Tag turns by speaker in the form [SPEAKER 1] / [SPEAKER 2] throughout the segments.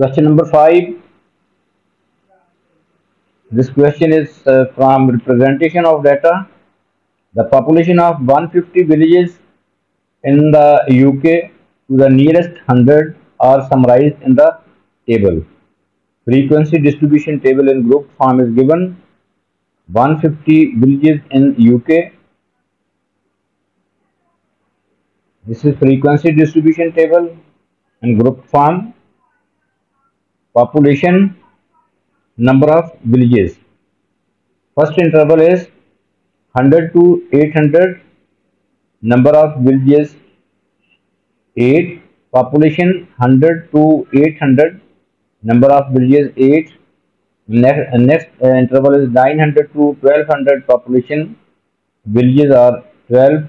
[SPEAKER 1] Question number five. This question is uh, from representation of data. The population of 150 villages in the UK to the nearest 100 are summarized in the table. Frequency distribution table in group form is given. 150 villages in UK. This is frequency distribution table and group form. Population number of villages. First interval is 100 to 800. Number of villages 8. Population 100 to 800. Number of villages 8. Next, next uh, interval is 900 to 1200. Population villages are 12.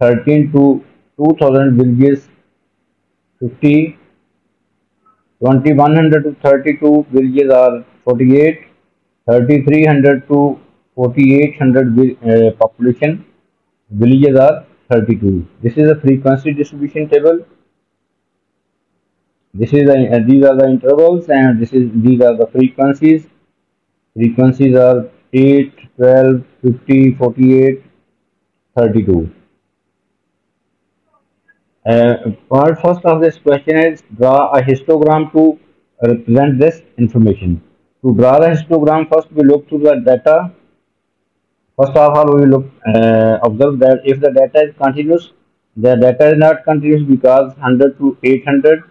[SPEAKER 1] 13 to 2000 villages 50 2100 to 32 villages are 48 3300 to 4800 uh, population villages are 32 this is a frequency distribution table. This is the, uh, these are the intervals and this is these are the frequencies. Frequencies are 8 12 50 48 32 uh, part first of this question is draw a histogram to represent this information. To draw the histogram, first we look to the data. First of all, we look uh, observe that if the data is continuous, the data is not continuous because 100 to 800.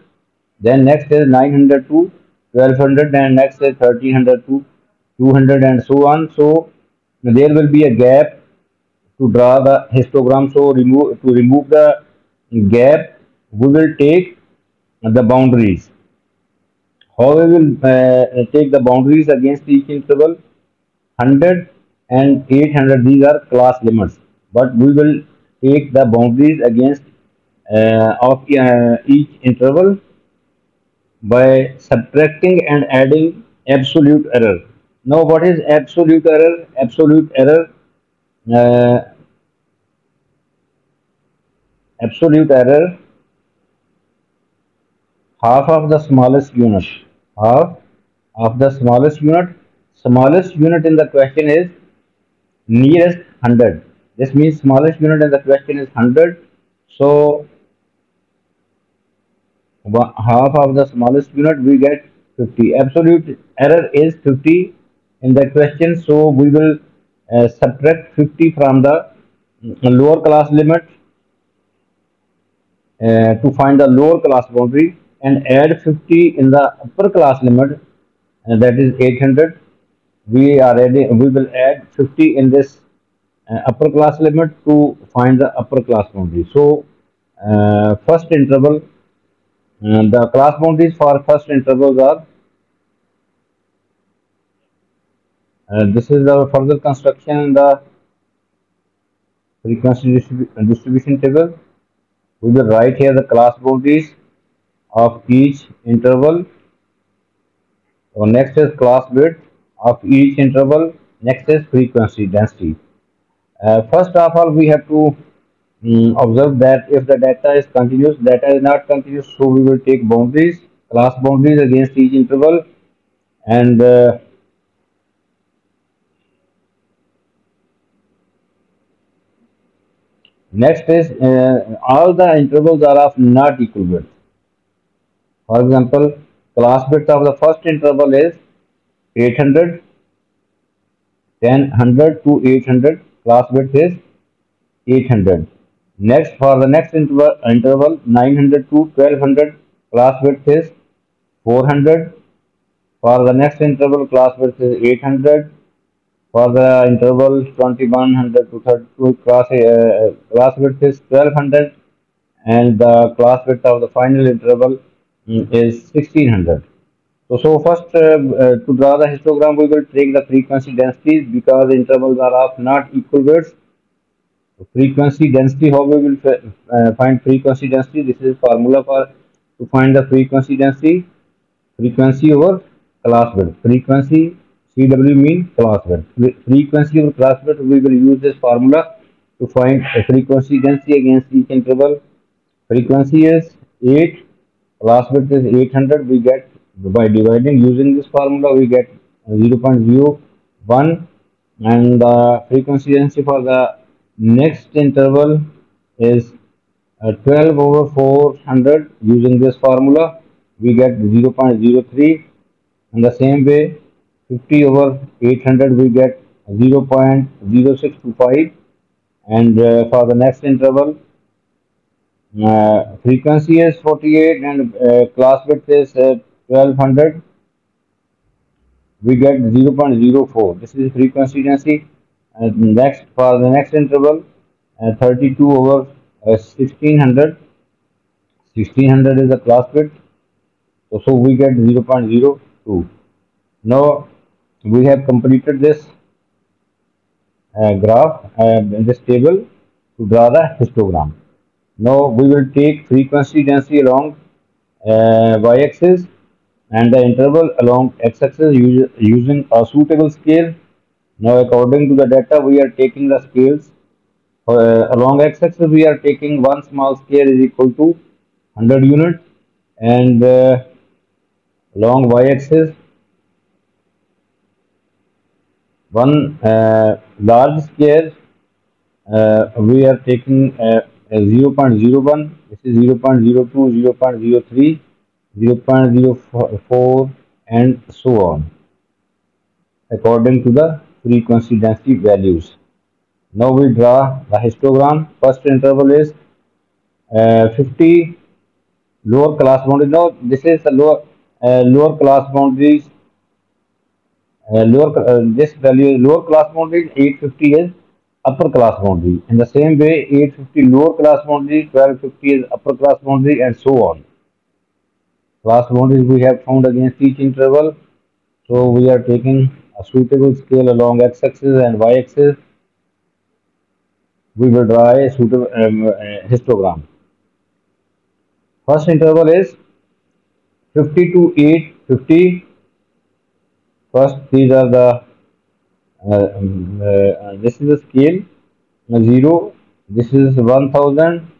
[SPEAKER 1] Then next is 900 to 1200, and next is 1300 to 200, and so on. So there will be a gap to draw the histogram. So remove to remove the gap we will take the boundaries. How we will uh, take the boundaries against each interval 100 and 800 these are class limits. But we will take the boundaries against uh, of uh, each interval by subtracting and adding absolute error. Now what is absolute error? Absolute error uh, absolute error half of the smallest unit half of the smallest unit. Smallest unit in the question is nearest 100 this means smallest unit in the question is 100 so half of the smallest unit we get 50 absolute error is 50 in the question. So we will uh, subtract 50 from the lower class limit uh, to find the lower class boundary and add 50 in the upper class limit. And that is 800 we are ready we will add 50 in this uh, upper class limit to find the upper class boundary. So uh, first interval uh, the class boundaries for first intervals are uh, this is the further construction in the frequency distribu distribution table we will write here the class boundaries of each interval. So next is class width of each interval. Next is frequency density. Uh, first of all, we have to um, observe that if the data is continuous, data is not continuous, so we will take boundaries, class boundaries against each interval and uh, Next is uh, all the intervals are of not equal width. For example, class width of the first interval is 800, then 100 to 800, class width is 800. Next, for the next interval, interval 900 to 1200, class width is 400. For the next interval, class width is 800 for the interval 2100 to 32 class, uh, class width is 1200 and the class width of the final interval mm, is 1600. So, so first uh, uh, to draw the histogram we will take the frequency densities because intervals are of not equal widths. So frequency density how we will uh, find frequency density this is formula for to find the frequency density frequency over class width frequency CW mean class width. Frequency of class width, we will use this formula to find frequency density against each interval. Frequency is 8, class width is 800, we get by dividing using this formula we get 0.01 and the frequency density for the next interval is uh, 12 over 400 using this formula we get 0.03 in the same way 50 over 800 we get 0.0625 and uh, for the next interval uh, frequency is 48 and uh, class width is 1200 uh, we get 0.04 this is frequency density. And next for the next interval uh, 32 over 1600 1600 is the class width. So, so we get 0.02 now we have completed this uh, graph uh, this table to draw the histogram. Now we will take frequency density along uh, y-axis and the interval along x-axis using a suitable scale. Now according to the data we are taking the scales uh, along x-axis we are taking one small scale is equal to 100 units and uh, along y-axis one uh, large scale uh, we are taking uh, 0.01 this is 0.02 0.03 0.04 and so on according to the frequency density values now we draw the histogram. First interval is uh, 50 lower class boundary. Now this is the lower uh, lower class boundaries. Uh, lower uh, this value lower class boundary 850 is upper class boundary. In the same way, 850 lower class boundary, 1250 is upper class boundary, and so on. Class boundaries we have found against each interval. So we are taking a suitable scale along x-axis and y-axis we will draw a suitable um, histogram. First interval is 50 to 850. First, these are the uh, um, uh, this is the scale uh, 0 this is 1000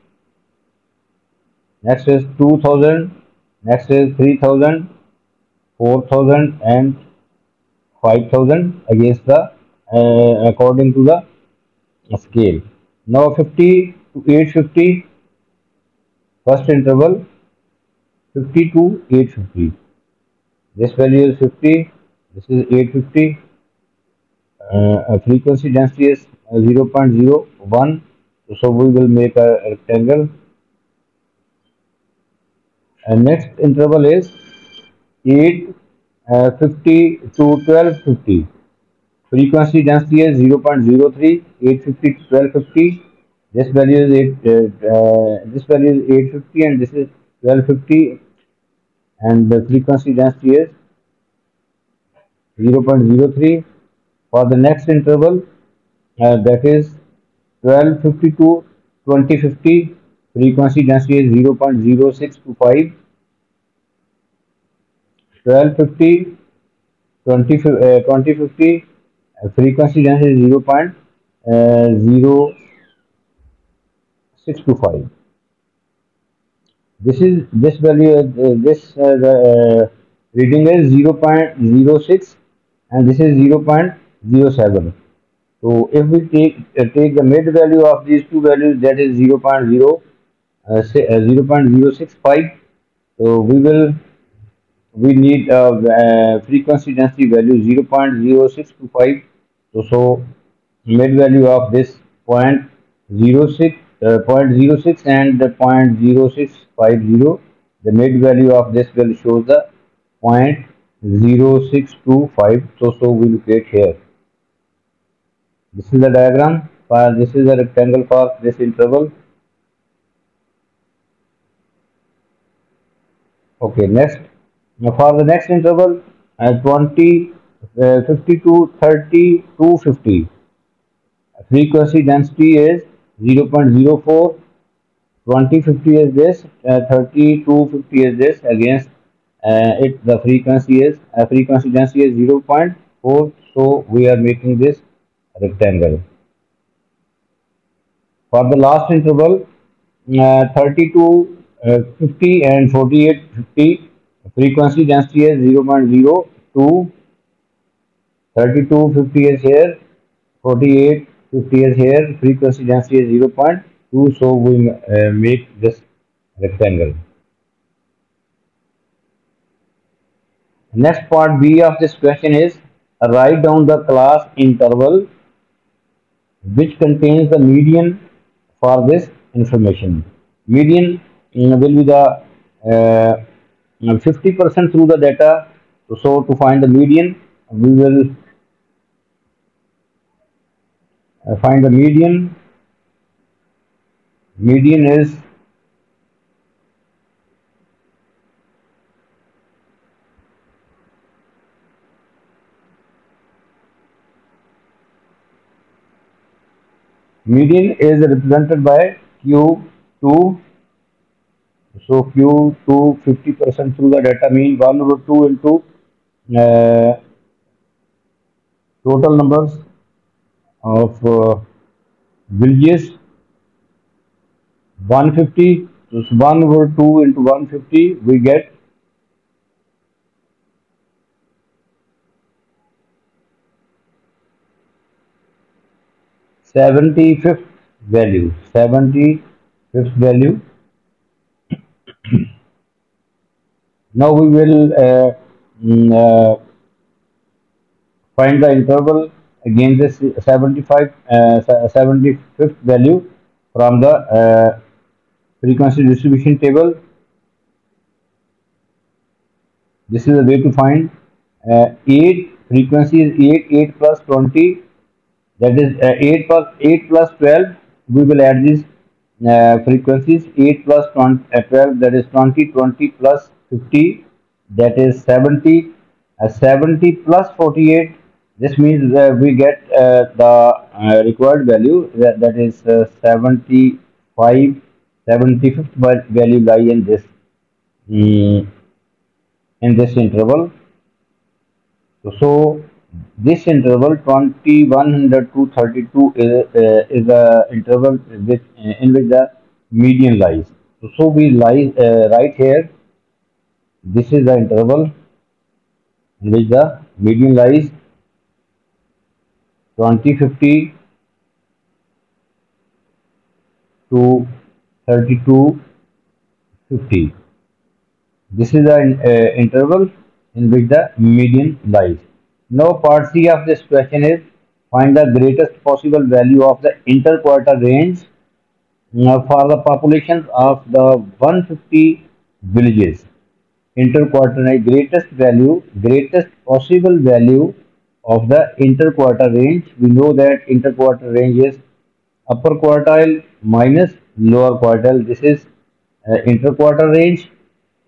[SPEAKER 1] next is 2000 next is 3000 4000 and 5000 against the uh, according to the scale. Now 50 to 850 first interval 50 to 850 this value is 50 this is 850 uh, frequency density is 0 0.01 so we will make a rectangle. And next interval is 8 uh, 50 to 1250 Frequency density is 0.03, 850 to 1250. This value is 8, uh, uh, this value is 850 and this is 1250 and the frequency density is 0.03 for the next interval uh, that is 1250 to 2050 frequency density is 0.0625 1250 20, uh, 2050 frequency density is 0 0.0625 this is this value uh, this uh, uh, reading is 0 0.06 and this is 0 0.07 so if we take uh, take the mid value of these two values that is 0 0.0 uh, say, uh, 0 0.065 so we will we need a frequency density value 0.0625 so, so mid value of this point 06 uh, 0.06 and 0.0650 the mid value of this will show the point 0625 so so look at here this is the diagram for this is the rectangle for this interval okay next now for the next interval, uh, 20, uh, 50 to 30 to 50. Frequency density is 0 0.04. 20 50 is this, uh, 30 to 50 is this. Against uh, it, the frequency is uh, frequency density is 0 0.4 so we are making this rectangle. For the last interval uh, 32 uh, 50 and 48 50 frequency density is 0 0.02 32 50 is here 48 50 is here frequency density is 0 0.2 so we uh, make this rectangle next part b of this question is write down the class interval which contains the median for this information. Median will be the 50% uh, through the data. So to find the median, we will uh, find the median. Median is median is represented by q2 so q2 50 percent through the data mean 1 over 2 into uh, total numbers of uh, villages. 150 so 1 over 2 into 150 we get 75th value 75th value. Now we will uh, mm, uh, find the interval again this 75 uh, 75th value from the uh, frequency distribution table. This is the way to find uh, 8 frequency is 8 8 plus 20 that is uh, 8 plus 8 plus 12 we will add these uh, frequencies. 8 plus 20, uh, 12 that is 20 20 plus 50 that is 70 uh, 70 plus 48 this means we get uh, the uh, required value that, that is 75 75th value lie in this um, in this interval. So this interval 2100 to 32 is, uh, is the interval which, uh, in which the median lies. So, so we lie uh, right here. This is the interval in which the median lies 2050 to 3250. This is the uh, interval in which the median lies. Now part C of this question is find the greatest possible value of the interquartile range uh, for the populations of the 150 villages. Interquartile greatest value, greatest possible value of the interquartile range. We know that interquartile range is upper quartile minus lower quartile. This is uh, interquartile range.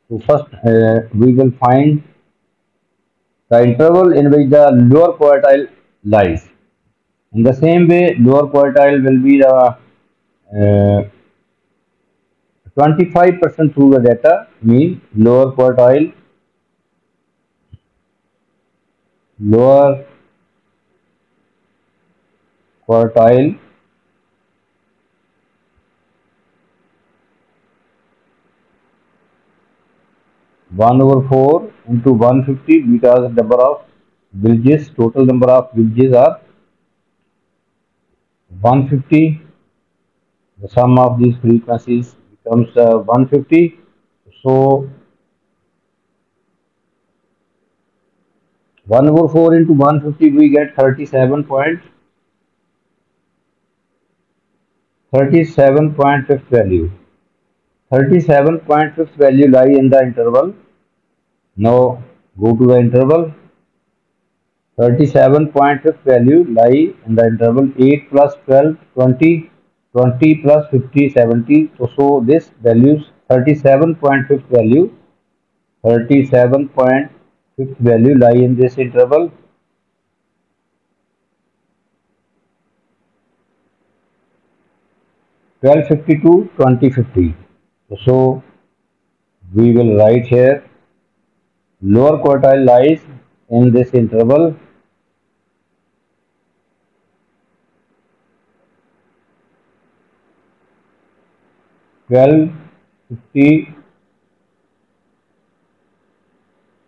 [SPEAKER 1] So first uh, we will find the interval in which the lower quartile lies. In the same way, lower quartile will be the 25% uh, through the data mean lower quartile lower quartile 1 over 4 into 150 because the number of villages, total number of villages are 150. The sum of these frequencies becomes uh, 150. So 1 over 4 into 150 we get 37 point 37.5 value 37.5 value lie in the interval now go to the interval. 37.5 value lie in the interval 8 plus 12, 20, 20 plus 50, 70. So, so this values 37.5 value, 37.5 value lie in this interval. Twelve fifty to twenty fifty. So we will write here lower quartile lies in this interval Twelve fifty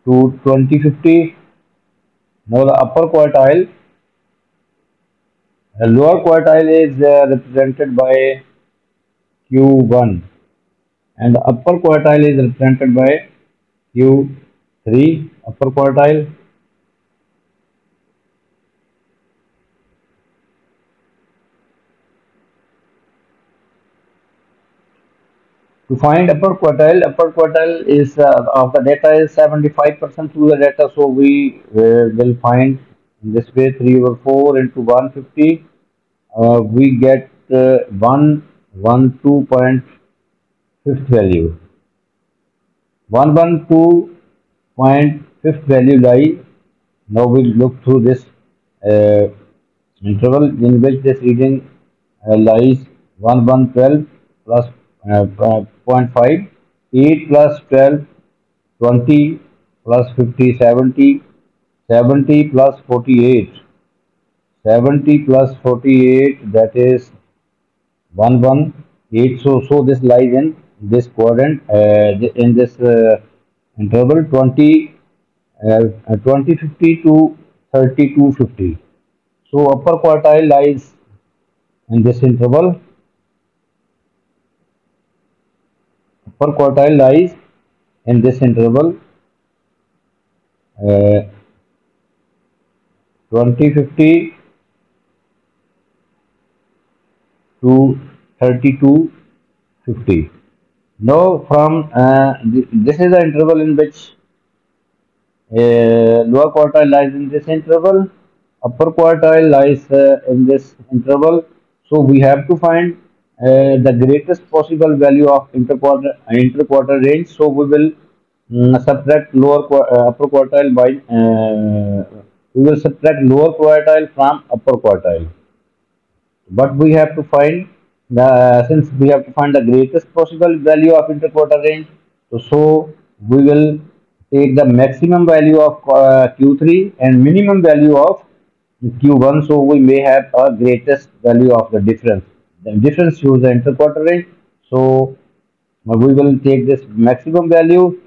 [SPEAKER 1] to twenty fifty. Now the upper quartile, the lower quartile is uh, represented by Q1 and the upper quartile is represented by Q. q3 upper quartile To find upper quartile, upper quartile is uh, of the data is 75% through the data, so we uh, will find in this way 3 over 4 into 150. Uh, we get uh, 112.5 value. 112.5 value lie. Now we look through this uh, interval in which this reading uh, lies. 1112 plus uh, 0.5 8 plus 12 20 plus 50 70 70 plus 48 70 plus 48 that is 118 so so this lies in this quadrant uh, in this uh, interval 20 uh, 2050 to 3250 so upper quartile lies in this interval. Upper quartile lies in this interval uh, 2050 to 3250 now from uh, th this is the interval in which uh, lower quartile lies in this interval upper quartile lies uh, in this interval. So we have to find uh, the greatest possible value of interquartile interquartile range. So we will um, subtract lower uh, upper quartile by uh, we will subtract lower quartile from upper quartile. But we have to find the since we have to find the greatest possible value of interquartile range so, we will take the maximum value of uh, q3 and minimum value of q1 so we may have a greatest value of the difference. The difference shows the interquartile range so we will take this maximum value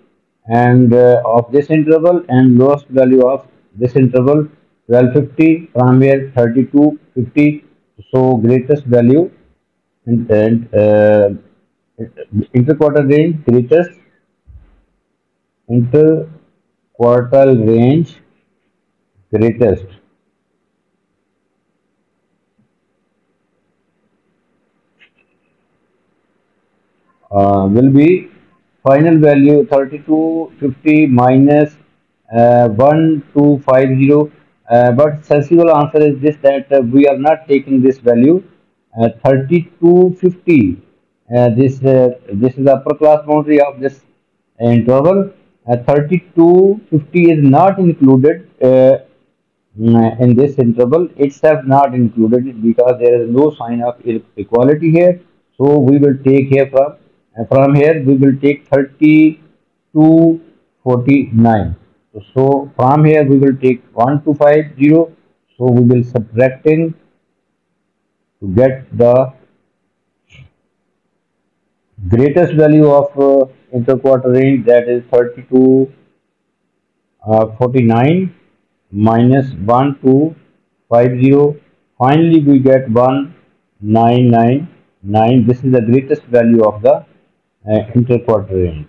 [SPEAKER 1] and uh, of this interval and lowest value of this interval 1250 from here 3250 so greatest value and, uh, interquartile range greatest interquartile range greatest uh, will be final value 3250 minus uh, 1250 uh, but sensible answer is this that uh, we are not taking this value uh, 3250 uh, this uh, this is the upper class boundary of this interval. Uh, 3250 is not included uh, in this interval. Itself not included because there is no sign of equality here. So we will take here from uh, from here we will take 3249 so from here we will take 1250 so we will subtracting to get the greatest value of uh, interquartile range that is 32 uh, 49 minus 1250 finally we get 1999 this is the greatest value of the uh, interquartile range